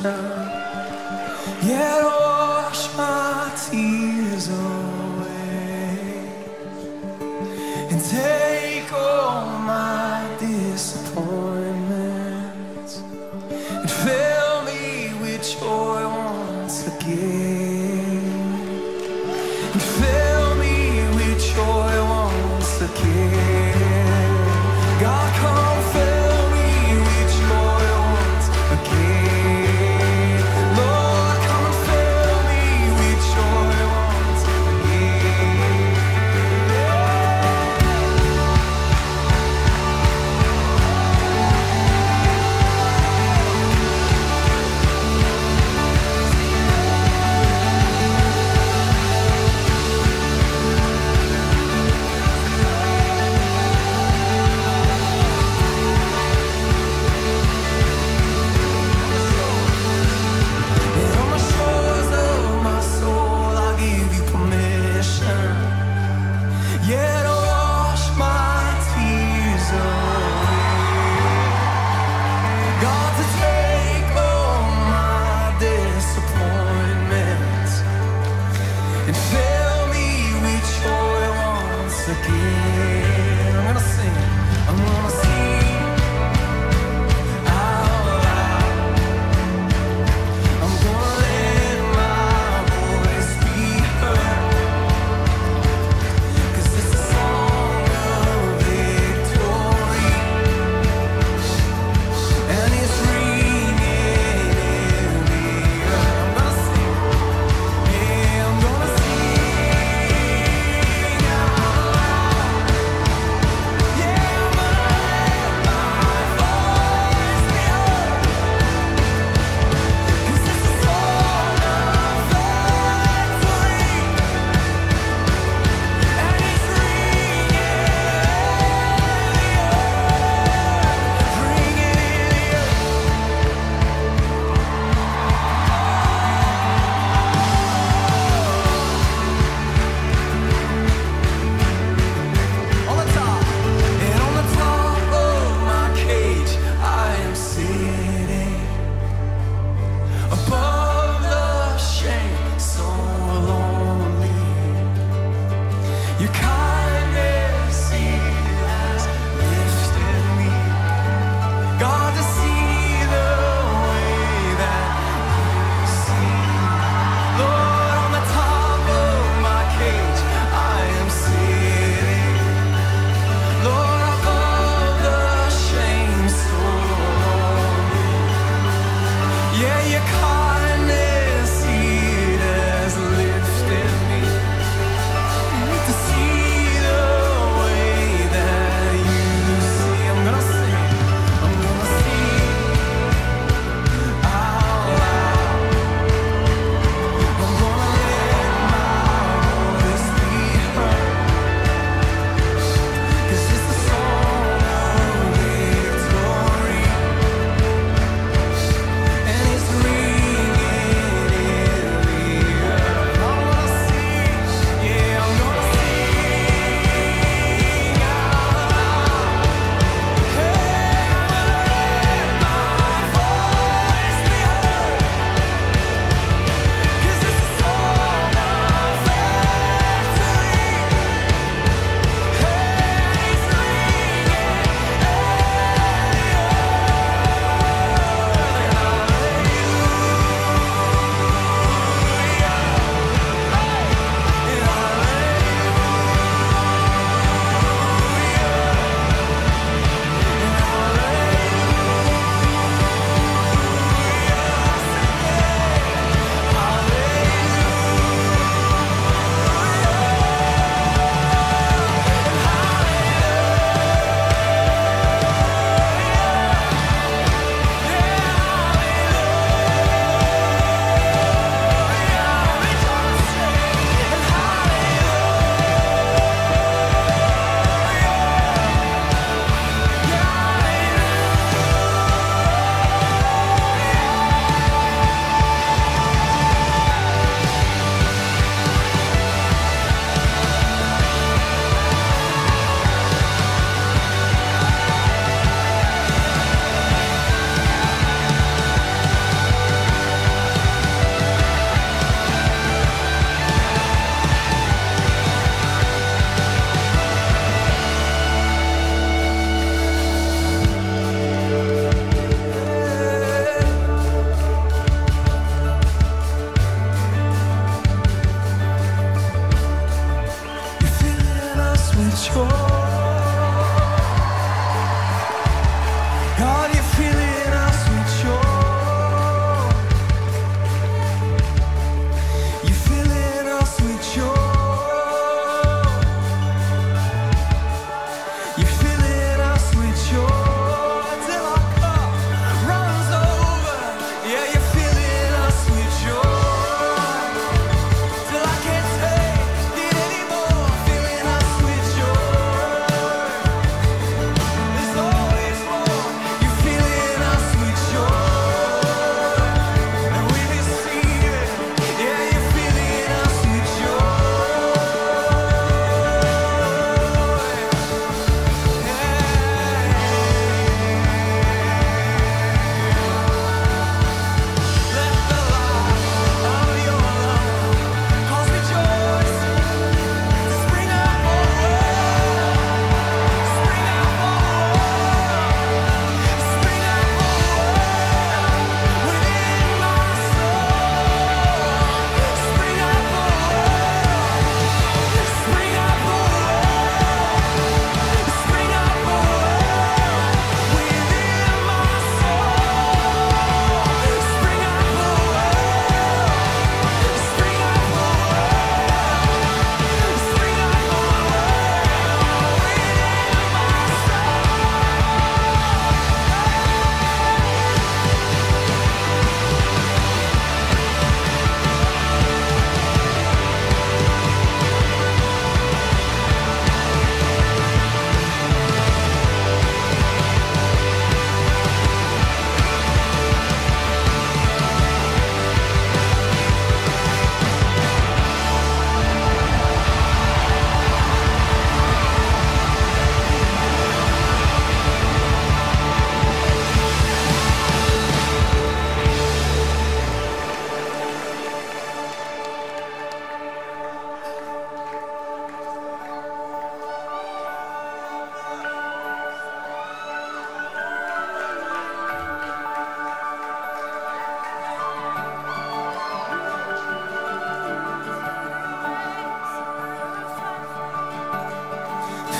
Yet wash my tears away and take all my disappointments and fill me with joy once again. You can't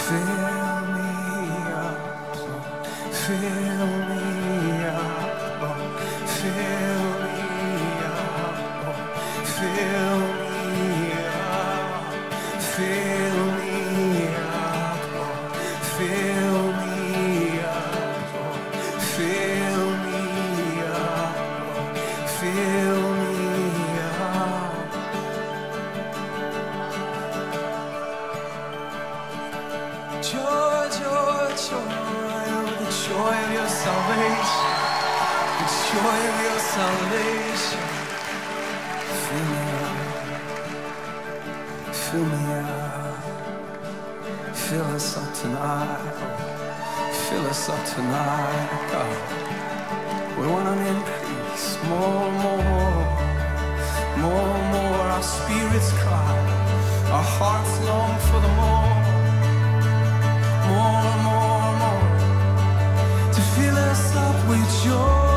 Fill me up, fill me salvation. Fill me up, fill me up, fill us up tonight, fill us up tonight, God. We want an increase, more, more, more, more. Our spirits cry, our hearts long for the more more, more, more to fill us up with joy.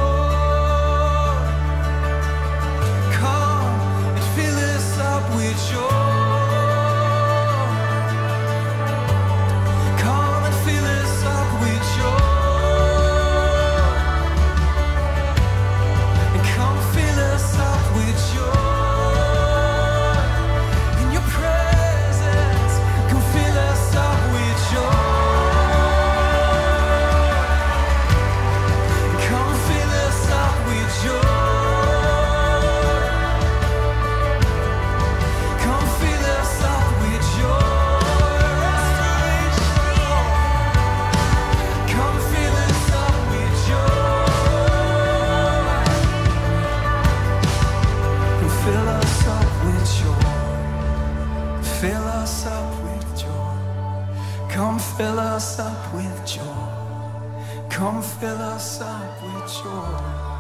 Fill us up with joy. Come fill us up with joy.